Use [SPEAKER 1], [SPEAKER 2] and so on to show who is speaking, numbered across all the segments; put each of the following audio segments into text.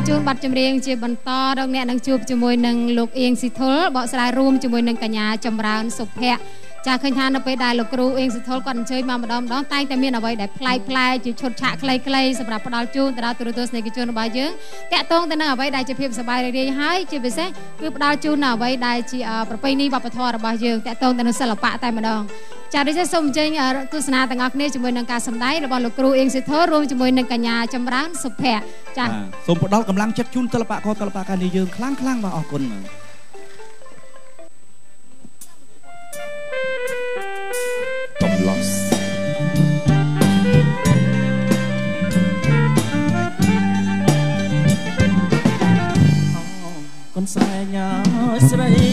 [SPEAKER 1] ល់ជូនប័ណ្ណចម្រៀងជាបន្តរកអ្នកនឹងជួបជាមួយនឹងលោកអៀងស៊ីធុលបកស្រាយរួមជាមួយនឹងកញ្ញាចម្រើនសុភ័ក្រ ចាឃើញថានៅពេលដែលលោកគ្រូអៀងស៊ីធុលគាត់អញ្ជើញមកម្ដងម្ដងតែងតែមានអ្វីដែលប្លែកប្លែកជាឈុតឆាកខ្លីៗសម្រាប់ផ្ដល់ជូនទៅដល់ទូរទស្សនិកជនរបស់យើងតាក់ទងទៅនឹងអ្វីដែលជាភាពសប្បាយរីករាយហើយជាពិសេសគឺផ្ដល់ជូននៅអ្វីដែលជាប្រពៃណីវប្បធម៌របស់យើងតាក់ទងទៅនឹងសិល្បៈតែម្ដងចាដូច្នេះសូមអញ្ជើញទស្សនាទាំងអស់គ្នាជាមួយនឹងការសម្ដែងរបស់លោកគ្រូអៀងសិទ្ធិរួមជាមួយនឹងកញ្ញាចម្រើនសុភ័ក្រ
[SPEAKER 2] ចាសូមផ្ដល់កម្លាំងចិត្តជូនសិល្បករសិល្បករនេះយើងខ្លាំងខ្លាំងបាទអរគុណកំ ស្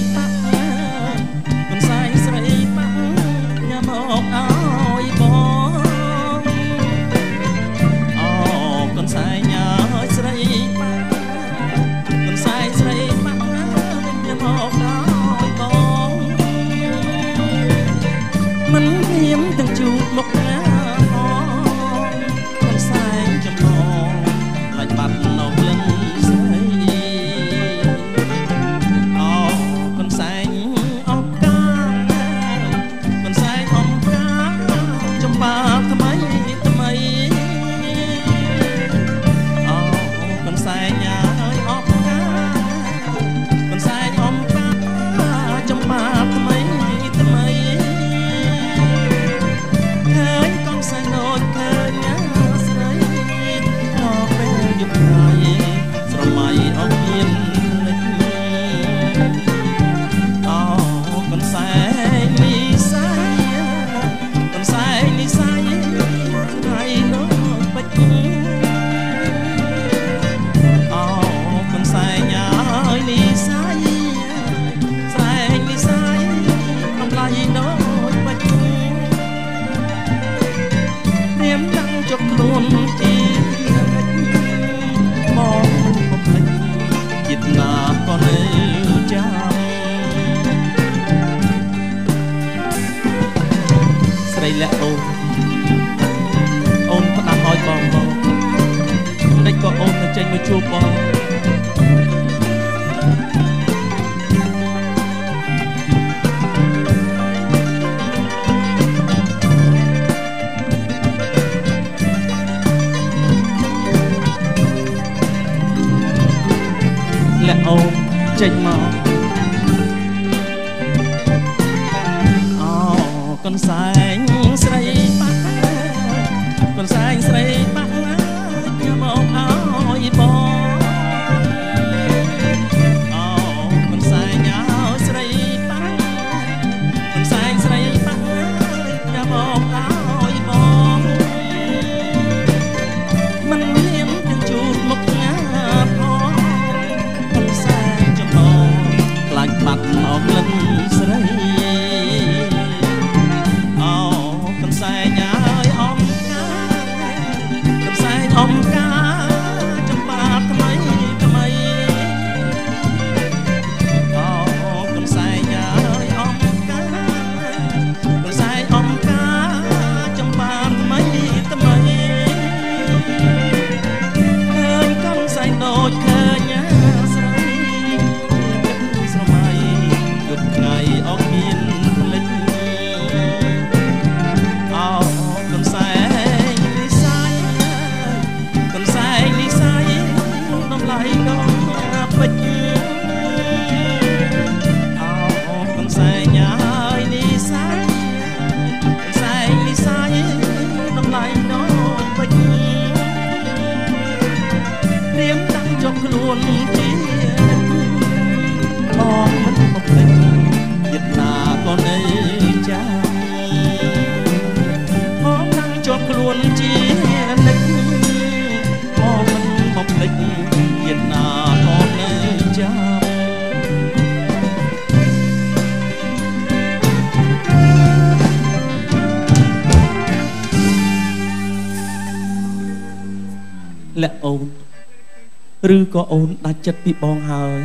[SPEAKER 2] ឬក៏អូនដាច់ចិត្តពីបងហើយ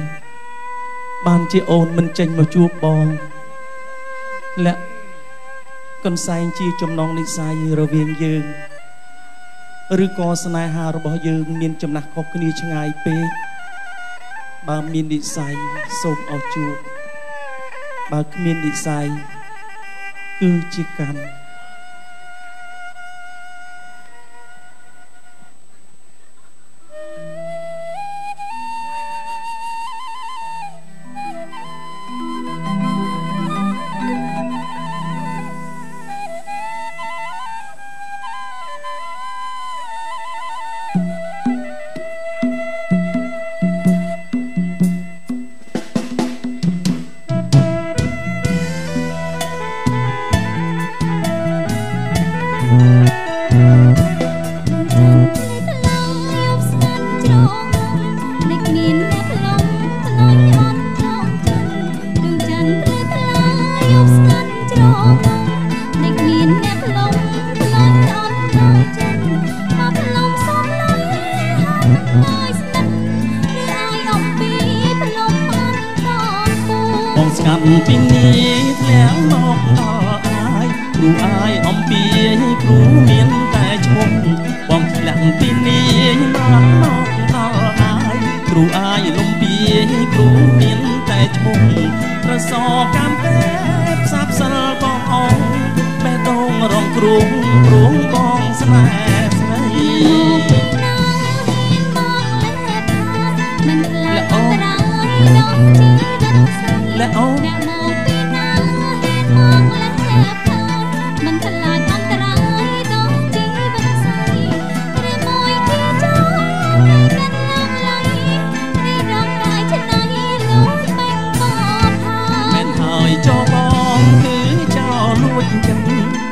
[SPEAKER 2] បានជាអូនមិនចេញមកជួបបងលាក់កន្សែងជាចំណងនិស័យរវាងយើងឬក៏ស្នេហារបស់យើង មានចំណាស់ខុសគ្នាឆ្ងាយពេកបើមាននិស័យសូមអោជួបបើគ្មាននិស័យគឺជាកម្ម គ្រូមានតែឈ្មោះបងធ្លាក់ពីនេះបានមកដល់អាយគ្រូអាយលំពីគ្រូមានតែឈ្មោះប្រសកម្មពេផ្សាប់សិលបងអងបេះដូងរងគ្រូព្រោះបងស្នេហ៍ស្រី
[SPEAKER 1] មិនខ្លាចអន្តរាយដល់ជីវិត
[SPEAKER 2] และអូន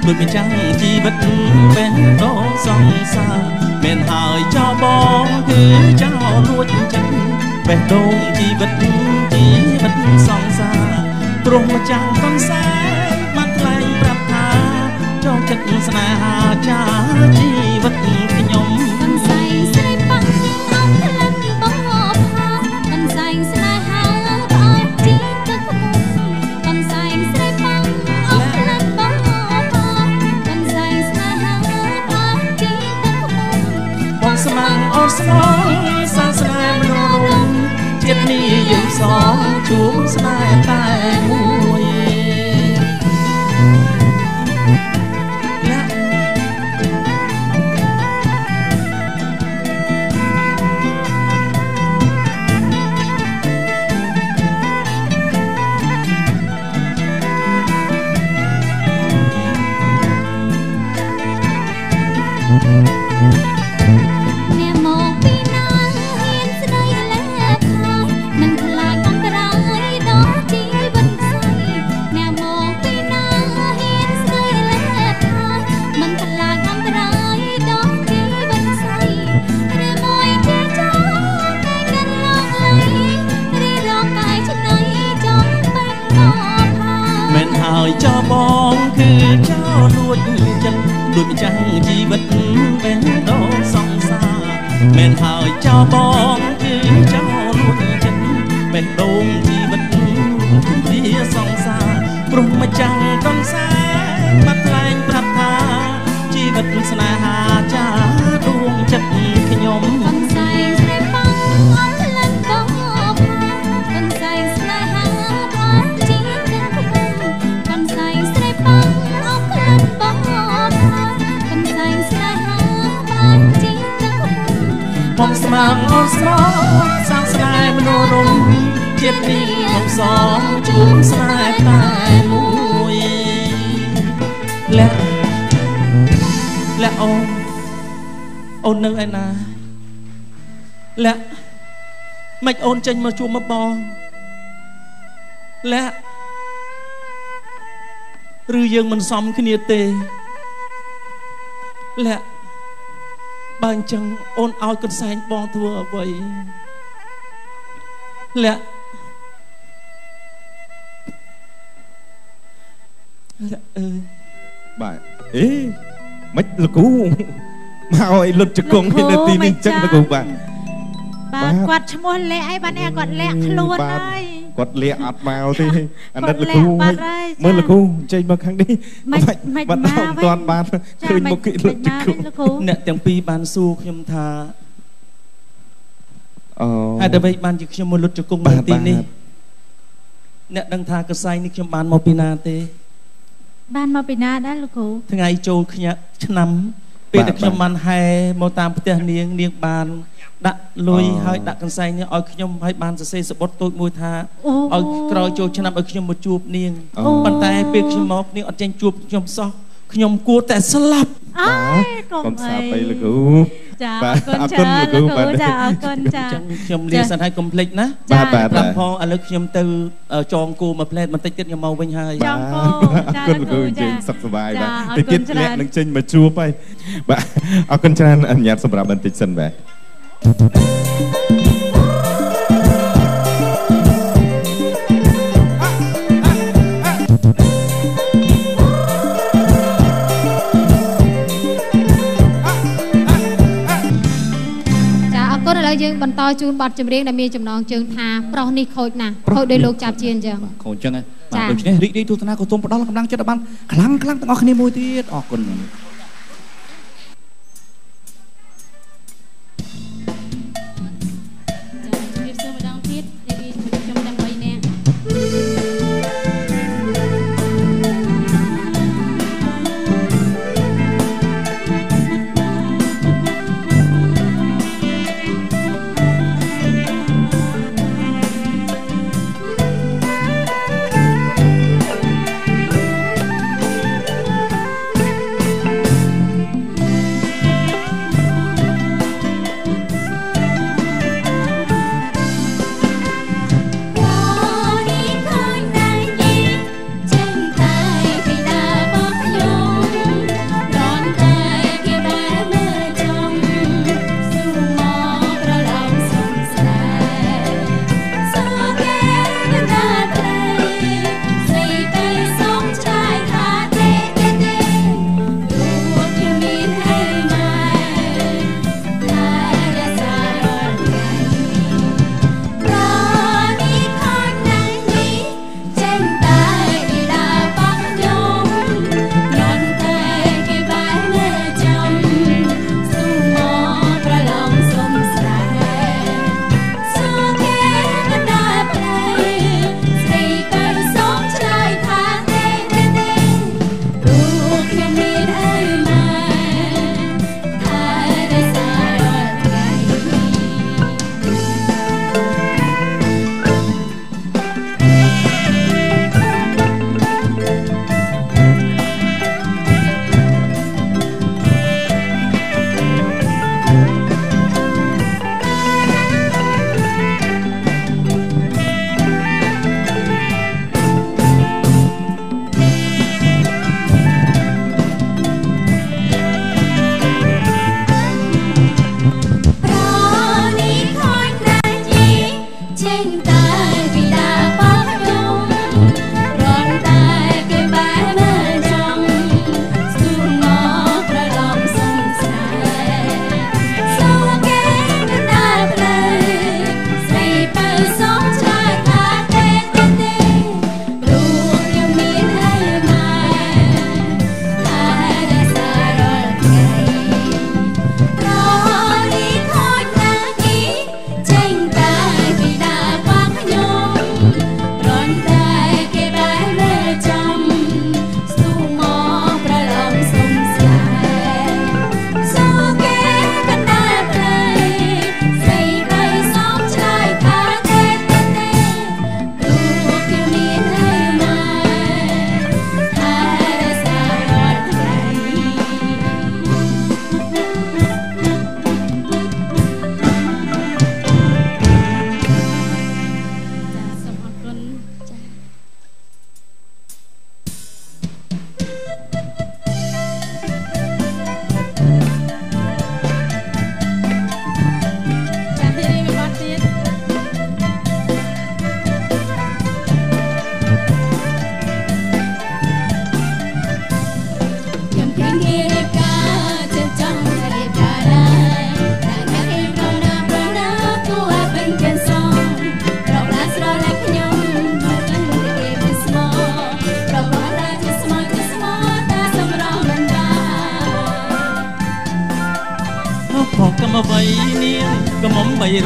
[SPEAKER 1] ដូច
[SPEAKER 2] មិនចាំងជីវិតបេះដូងសង្សារមិនហើយចោបងគឺចោលួចចិត្តបេះដូងជីវិតជីវិតសង្សារព្រោះម្ចាស់កង្សែបានថ្លែងប្រាប់ថាចូលចិត្តស្នេហាចាជីវិត
[SPEAKER 1] ស្មងសាស្នេហ៍ម
[SPEAKER 2] នុស្សជាតិនេះយើងសងជួបស្នេហ៍តែមួយ បេះដូងជីវិតវាសង្សារព្រោះម្ចាស់កនសាបាត់ថ្លែងប្រាប់ថាជីវិតស្នេហាចាដួងចិត្តខ្ញុំ
[SPEAKER 1] កនសាយស្រីប៉ងអត់លិនបងកនសាយស្នេហាបានជី
[SPEAKER 2] បងស្មាំអូនស្មោសាងស្នេហ៍មនុស្សរំ ជាតិនេះខ្ញុំសងជួបស្នេហ៍តែមួយលះលះអូនអូននៅឯណាលះមិនអូនចេញមកជួបមកបងលះឬយើងមិនសមគ្នាទេលះបើអញ្ចឹងអូនឲ្យកន្សែងបងធ្វើអ្វីលា អើយ
[SPEAKER 3] បាទអេមិនលោកគ្រូមកឲ្យលុតជង្គង់នៅទីនេះអញ្ចឹងលោកគ្រូបាទ
[SPEAKER 1] បាទគាត់ឈ្មោះលាក់អីបាទអ្នកគាត់លាក់ខ្លួនហើយ
[SPEAKER 3] គាត់លាក់អត់មកទេអាណិតលោកគ្រូ
[SPEAKER 1] បាទហើយ
[SPEAKER 3] មើលលោកគ្រូចេញមកខាងនេះ
[SPEAKER 4] មិនមិន
[SPEAKER 3] បាត់
[SPEAKER 4] មក
[SPEAKER 3] ដល់
[SPEAKER 4] វិញ
[SPEAKER 3] តាន់បានឃើញមុខគេលុតជង្គង់
[SPEAKER 4] លោកគ្រូ
[SPEAKER 2] អ្នកទាំងពីរបានសួរខ្ញុំថា
[SPEAKER 3] អូ
[SPEAKER 2] ហេតុអ្វីបានជាខ្ញុំមកលុតជង្គង់
[SPEAKER 3] បា
[SPEAKER 2] នៅ
[SPEAKER 3] ទ
[SPEAKER 2] ទីនេះ
[SPEAKER 3] បាទ
[SPEAKER 2] អ្នកដឹងថាកសែងនេះខ្ញុំបានមកពីណាទេ
[SPEAKER 4] បានមកពីណាដែរលោកគ្រូ
[SPEAKER 2] ថ្ងៃចូលខ្ញាក់ឆ្នាំពេលដែលខ្ញុំបានហែមកតាមផ្ទះនាងនាងបានដាក់លុយហើយដាក់កន្សែងនេះឲ្យខ្ញុំហើយបានសរសេរសបុតតូចមួយថា
[SPEAKER 4] អូ
[SPEAKER 2] ឲ្យក្រោយចូលឆ្នាំឲ្យខ្ញុំមកជួបនាង
[SPEAKER 3] អូ
[SPEAKER 2] ប៉ុន្តែពេលខ្ញុំមកនាងអត់ចេញជួបខ្ញុំសោះខ្ញុំគួរតែស្លាប់
[SPEAKER 4] អើយកុំ
[SPEAKER 3] កុំ
[SPEAKER 4] អី
[SPEAKER 3] សាប់អីលោកគ្រូ
[SPEAKER 4] ចា
[SPEAKER 3] បា
[SPEAKER 4] អ
[SPEAKER 3] ទ
[SPEAKER 4] រគុណ
[SPEAKER 3] អរគុ
[SPEAKER 4] ចា
[SPEAKER 3] ណ
[SPEAKER 4] លោក
[SPEAKER 3] លោកគ្រូ
[SPEAKER 4] គ្រូ
[SPEAKER 3] បាទ
[SPEAKER 4] ចាអរគុណចា
[SPEAKER 2] អញ្ចឹងខ្ញុំលាសិនហើយកុំភ្លេចណា
[SPEAKER 4] ចា
[SPEAKER 3] បាទបាទ
[SPEAKER 2] ប្រាប់ផងឥឡូវខ្ញុំទៅចងគោមួយផ្លែតបន្តិចទៀតខ្ញុំមកវិញហើយ
[SPEAKER 4] ចង់គោ
[SPEAKER 3] អ
[SPEAKER 4] ចា
[SPEAKER 3] រគុណ
[SPEAKER 4] លោក
[SPEAKER 3] លោកគ្រូ
[SPEAKER 4] គ្រូ
[SPEAKER 3] ជើ
[SPEAKER 4] ចា
[SPEAKER 3] ងសុខសប្បាយ
[SPEAKER 4] ចា
[SPEAKER 3] បាទ
[SPEAKER 4] អរគុណ
[SPEAKER 3] តិចទៀត
[SPEAKER 4] ច្រើន
[SPEAKER 3] អ្នកនឹងចេញមកជួបហើយបាទអរគុណច្រើនអនុញ្ញាតសម្រាប់បន្តិចសិនបាទ
[SPEAKER 1] ចា បន្តជូនបទចម្រៀងដែលមានចំណងជើងថាប្រុសនេះខូចណាស់ខូចដោយលោកចាប់ជាអញ្ចឹង
[SPEAKER 5] ខូចអញ្ចឹងហ៎
[SPEAKER 1] ចា
[SPEAKER 5] បាទដូច្នេះរីករាយទស្សនាក៏សូមផ្ដល់កម្លាំងចិត្តឲ្យបានខ្លាំងខ្លាំងទាំងអស់គ្នាមួយទៀតអរគុណ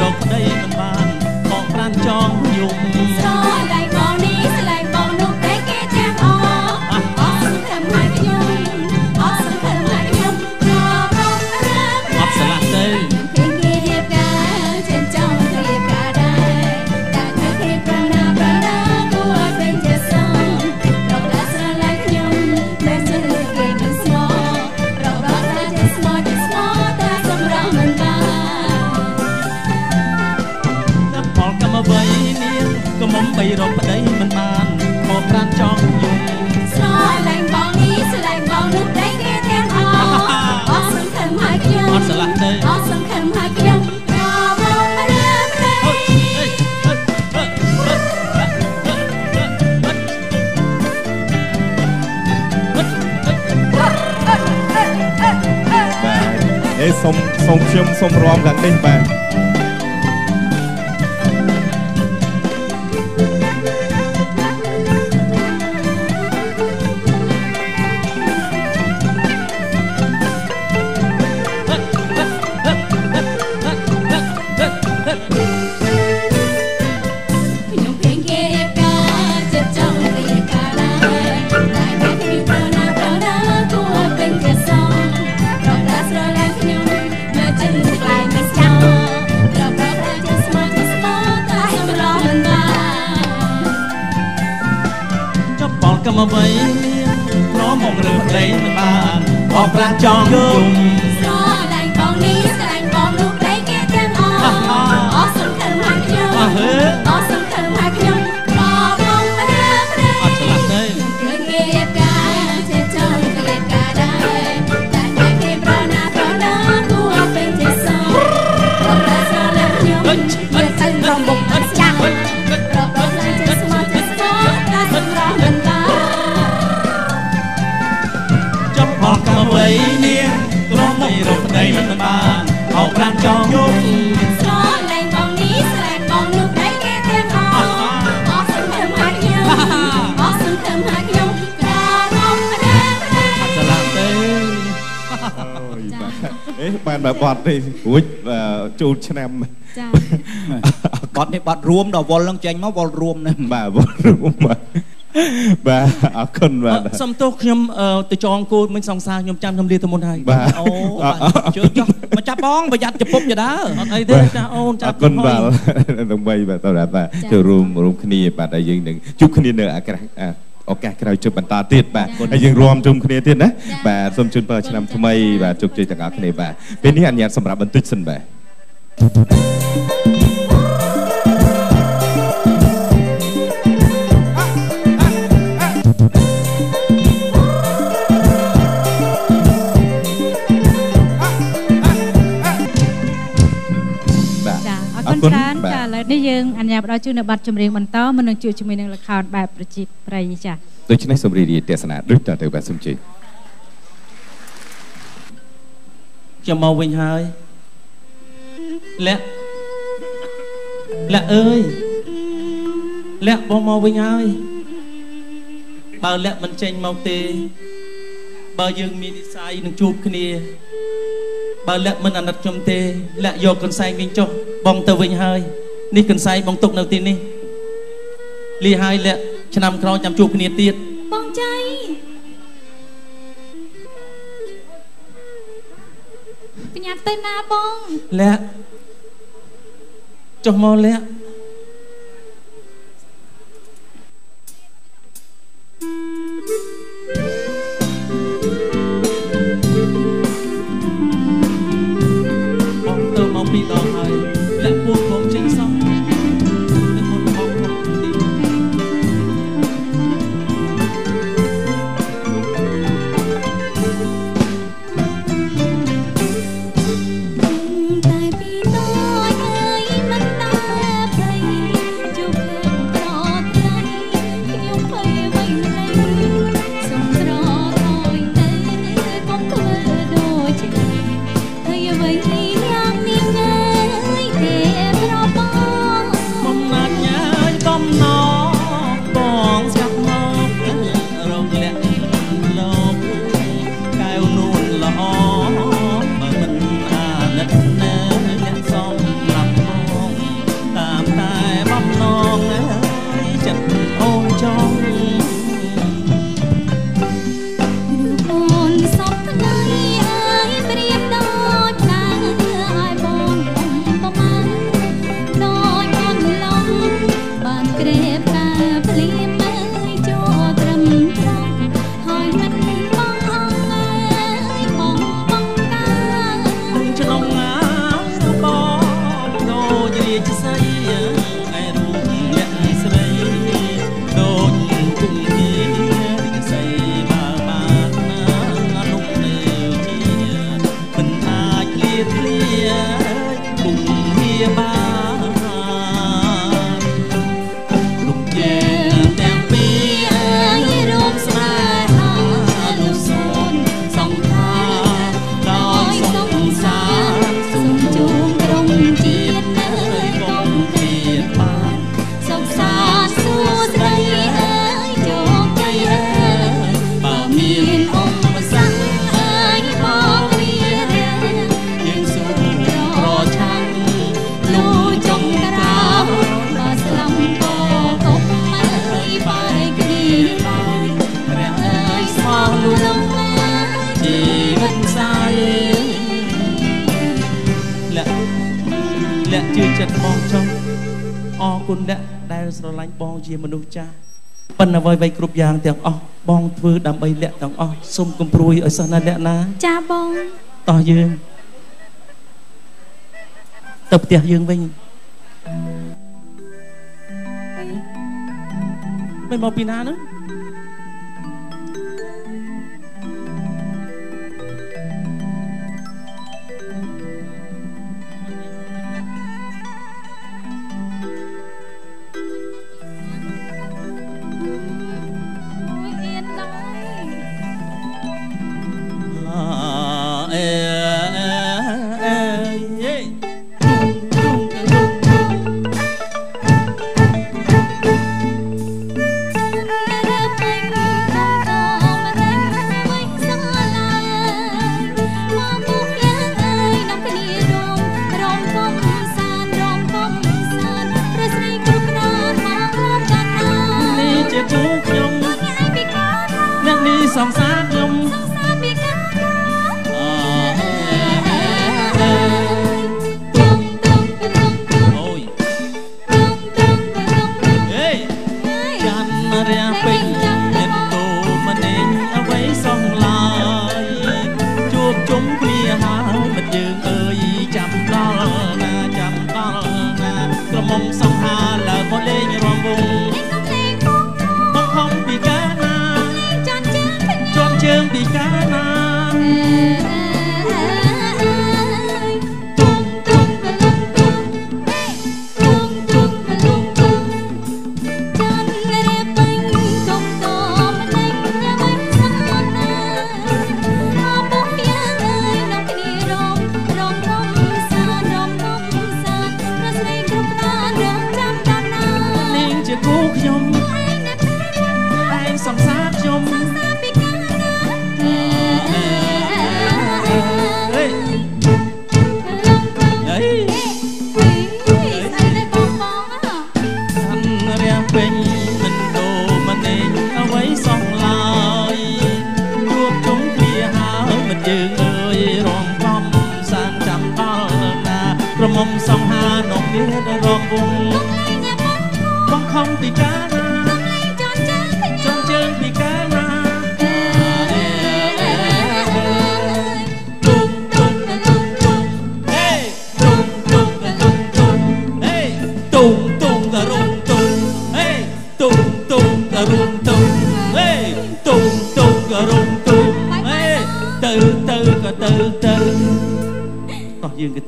[SPEAKER 6] រក
[SPEAKER 2] ប្តីមិនបានបកប្រានច
[SPEAKER 6] ងយំ
[SPEAKER 2] សុំ
[SPEAKER 6] សុំខ្ញុំ
[SPEAKER 3] សុំរំខាងនេះបាទ
[SPEAKER 6] បកប្អេ
[SPEAKER 2] បានបើប
[SPEAKER 6] ត់នេះ
[SPEAKER 2] រួច
[SPEAKER 6] បាទ
[SPEAKER 3] ជូនឆ្នាំ
[SPEAKER 1] ចា
[SPEAKER 5] បត់នេះបត់រួមដល់វល់នឹងចេញមកវល់រួមណា
[SPEAKER 3] បាទបត់រួមបាទបាទអរគុណបាទ
[SPEAKER 2] អឺសុំទោសខ្ញុំអឺទៅចងគោលមិញសង្សារខ្ញុំចាំខ្ញុំលាទៅមុនហើយ
[SPEAKER 3] បាទ
[SPEAKER 5] អូបាទជឿចុះមកចាប់បងប្រយ័ត្នចំពុកចដើ
[SPEAKER 2] អត់អីទេចាអូន
[SPEAKER 3] អ
[SPEAKER 2] ចាំ
[SPEAKER 3] រគុណបាទដើម្បីបាទសម្រាប់បាទចូលរួមរួមគ្នាបាទហើយយើងនឹងជួបគ្នានៅអាក្រៈ ឱកាសក្រោយជួបបន្តទៀតបាទហើយយើងរួមជុំគ្នាទៀតណាបាទសូមជូនពរឆ្នាំថ្មីបាទជោគជ័យទាំងអស់គ្នាបាទពេលនេះអនុញ្ញាតសម្រាប់បន្តិចសិនបាទបាទ
[SPEAKER 4] យើងអញ្ញាផ្ដល់ជូននៅប័ណ្ណចម្រៀងបន្តមុននឹងជួបជាមួយនឹងល្ខោនបែបប្រជាប្រិយចា
[SPEAKER 3] ដូច្នេះសូមរីករាយទេសនាដូចតទៅបាទសូមជ័យ
[SPEAKER 2] ខ្ញុំមកវិញហើយលាក់លាក់អើយលាក់បងមកវិញហើយបើលាក់មិនចេញមកទេ បើយើងមាននិស័យនឹងជួបគ្នា បើលាក់មិនអាណិតខ្ញុំទេលាក់យកកន្សែងវិញចុះបងទៅវិញហើយ នេះកន្សែងបងទុកនៅទីនេះលីហើយលាក់ឆ្នាំក្រោយចាំជួបគ្នាទៀត
[SPEAKER 6] បងចៃបញ្ញាប់ទៅណាបង
[SPEAKER 2] លាក់ចុះមកលាក់បងទៅមកពីរដង ចិ
[SPEAKER 6] ត្តបង
[SPEAKER 2] ចុះអរគុណលាក់ដែលស្រឡាញ់បងជាមនុស្សចាស់ប៉ុន្តែអ្វីៗគ្រប់យ៉ាងទាំងអស់បងធ្វើដើម្បីលាក់ទាំងអស់សូមគំព្រួយឲ្យសិនណាលាក់ណា
[SPEAKER 6] ចាបង
[SPEAKER 2] តោះយើងទៅផ្ទះយើងវិញមិនមកពីណានោះ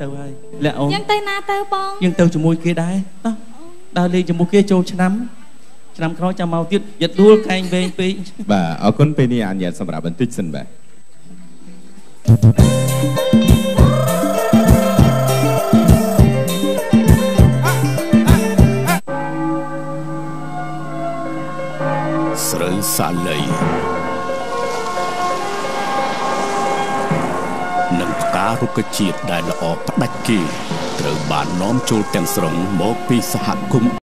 [SPEAKER 6] តោះ
[SPEAKER 2] យើងក៏
[SPEAKER 6] ទៅ
[SPEAKER 2] ហើយលាក់អូន
[SPEAKER 6] យ៉ាងទៅណាទៅបង
[SPEAKER 2] យើងទៅជាមួយគេដែរតោះដើរលេងជាមួយគេចូលឆ្នាំឆ្នាំក្រោយចាំមកទៀតយ៉ាត់ដួលកែងវែងពេក
[SPEAKER 3] បាទអរគុណពេលនេះអញ្ញាតសម្រាប់បន្តិចសិនបាទ
[SPEAKER 7] ស្រូវសាលី រុក្ខជាតិដែលល្អផ្ដាច់គេ ត្រូវបាននាំចូលទាំងស្រុងមកពីសហគមន៍